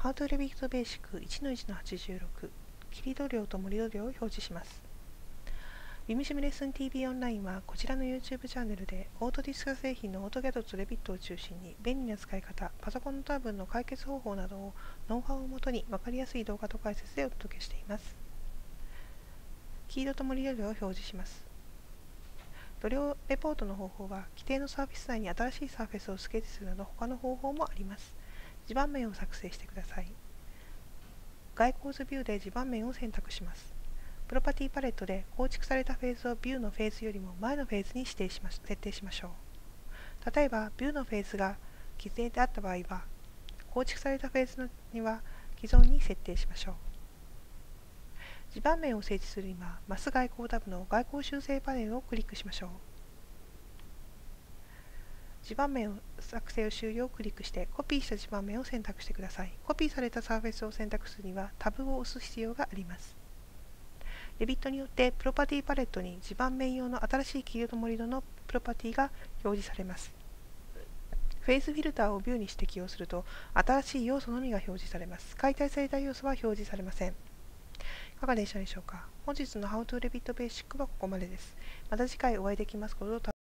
How to Revit Basic 1-1-86切り度量と盛り度量を表示します。ビムシムレッスン TV オンラインはこちらの YouTube チャンネルでオートディスク製品のオートギャドとレビットを中心に便利な使い方、パソコンの多分の解決方法などをノウハウをもとに分かりやすい動画と解説でお届けしています。キードと盛り度量を表示します。度量レポートの方法は規定のサーフェス内に新しいサーフェスをスケッチするなど他の方法もあります。地盤面を作成してください。外構図ビューで地盤面を選択します。プロパティパレットで構築されたフェーズをビューのフェーズよりも前のフェーズに指定しま設定しましょう。例えば、ビューのフェーズが既定であった場合は、構築されたフェーズには既存に設定しましょう。地盤面を設置するには、マス外交タブの外交修正パネルをクリックしましょう。地盤面を作成を終了をクリックしてコピーした地盤面を選択してください。コピーされたサーフェスを選択するにはタブを押す必要があります。 Revit によってプロパティパレットに地盤面用の新しい切土と盛り土のプロパティが表示されます。フェイスフィルターをビューに指定をすると新しい要素のみが表示されます。解体された要素は表示されません。いかがでしたでしょうか？本日の How to Revit Basic はここまでです。また次回お会いできますことを